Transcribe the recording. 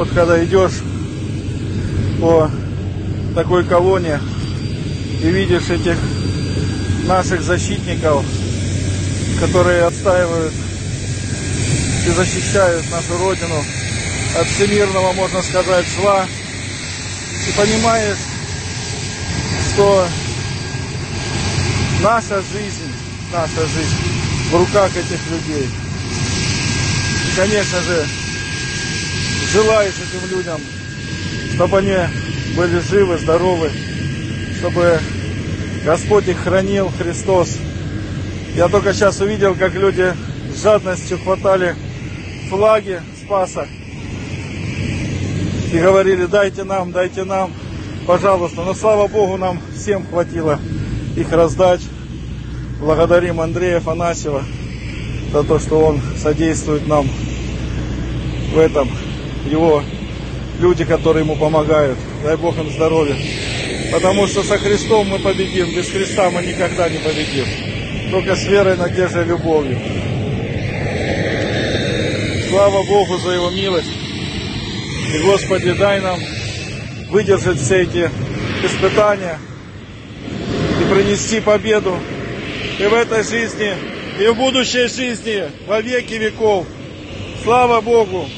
Вот когда идешь по такой колонне и видишь этих наших защитников, которые отстаивают и защищают нашу Родину от всемирного, можно сказать, зла, и понимаешь, что наша жизнь, наша жизнь в руках этих людей. И, конечно же, желаешь этим людям, чтобы они были живы, здоровы, чтобы Господь их хранил, Христос. Я только сейчас увидел, как люди с жадностью хватали флаги Спаса и говорили, дайте нам, дайте нам, пожалуйста. Но слава Богу, нам всем хватило их раздать. Благодарим Андрея Фанасьева за то, что он содействует нам в этом его люди, которые ему помогают. Дай Бог им здоровья. Потому что со Христом мы победим, без Христа мы никогда не победим. Только с верой, надеждой, любовью. Слава Богу за Его милость. И, Господи, дай нам выдержать все эти испытания и принести победу и в этой жизни, и в будущей жизни, во веки веков. Слава Богу!